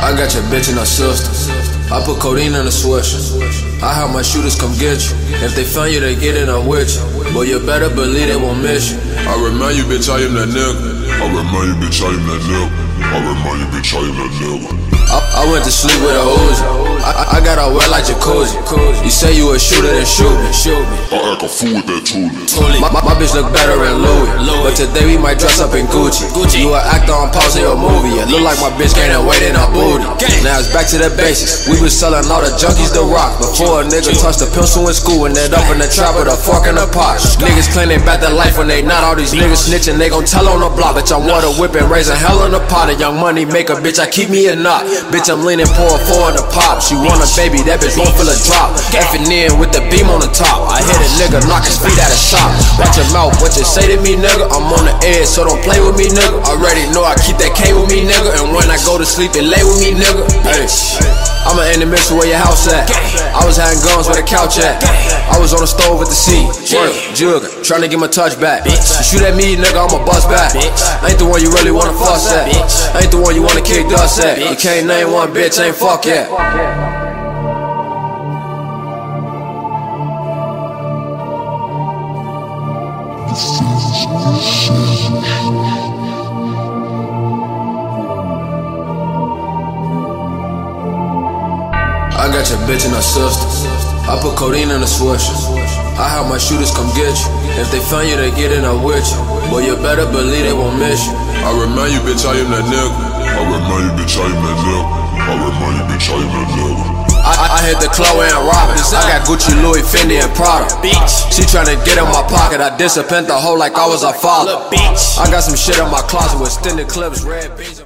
I got your bitch and her sister. I put codeine in the switch. I have my shooters come get you. If they find you, they get in a witch. But you better believe they won't miss you. I remind you, bitch, I am that nigga. I remind you, bitch, I am that nigga. I remind you, bitch, I am that nigga. I, I went to sleep with a Uzi. I, I got her wet like jacuzzi. You say you a shooter, then shoot me. Shoot me. I act a fool with that toolie. My, my, my bitch look better than Louis. But today we might dress up in Gucci. Gucci. You an actor on pause in your movie. It look like my bitch gaining weight in her booty. Now it's back to the basics. We was selling all the junkies the rock. Before a nigga touched a pencil in school and end up in the trap with a fork in the pot. Niggas claim they back their life when they not. All these niggas snitching, they gon' tell on the block. Bitch, I'm water whipping, raising hell in the pot. Young money maker, bitch, I keep me a knot. Bitch, I'm leaning, pour a four the pop. She want a baby, that bitch won't feel a drop. Effing in with the beam on the top. I hit a nigga, knock his feet out of shop. Watch your mouth, what you say to me, nigga. I'm on the edge, so don't play with me, nigga. I already know I keep that K with me, nigga. And when I go to sleep, it lay with me, nigga. Hey. I'm an enemy where your house at. I was having guns where the couch at. I was on the stove with the seat. Work, jug, trying to get my touch back. You shoot at me, nigga, I'ma bust back. Ain't the one you really wanna fuss at. Ain't the one you wanna kick dust at. You can't name one bitch, ain't fuck yet. I got your bitch and her sister. I put codeine in the switch. I have my shooters come get you. If they find you, they get in a with you. But you better believe they won't miss you. I remind you, bitch, I am that nigga. I remind you, bitch, I am that nigga. I remind you, bitch, I am that nigga. I, I hit the Chloe and Robin. I got Gucci, Louis, Fendi, and Prada. Bitch. She tryna get in my pocket. I disciplined the hoe like I was her father. Bitch. I got some shit in my closet with extended clips, red beans.